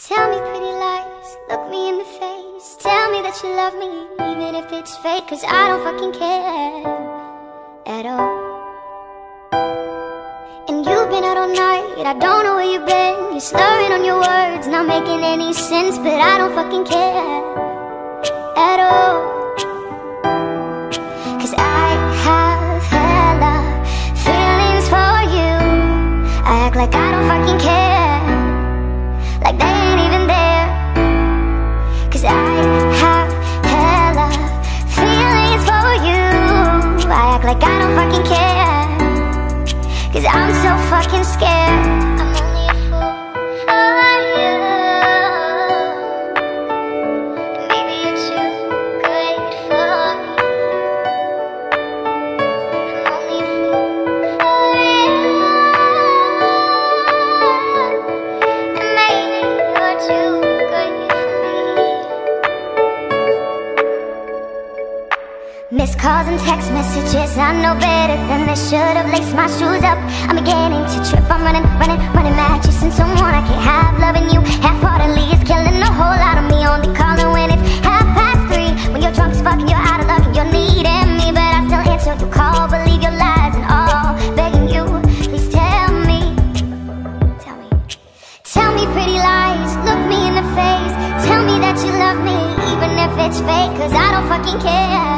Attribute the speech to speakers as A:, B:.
A: Tell me pretty lies, look me in the face. Tell me that you love me, even if it's fake Cause I don't fucking care at all. And you've been out all night, I don't know where you've been. You're slurring on your words, not making any sense But I don't fucking care at all. Cause I have hella feelings for you. I act like I don't fucking care Like they ain't even there. Cause I have hella feelings for you. I act like I don't fucking care. Cause I'm so fucking scared Missed calls and text messages, I know better than this Should've. Laced my shoes up, I'm beginning to trip. I'm running, running, running mad chasing someone I can't have Loving you. Half-heartedly is killing a whole lot of me. Only calling when it's half past three. When you're drunk as fuck and you're out of luck and you're needing me. But I still answer your call, believe your lies and all. Begging you, please tell me. Tell me. Tell me pretty lies, look me in the face. Tell me that you love me, even if it's fake. Cause I don't fucking care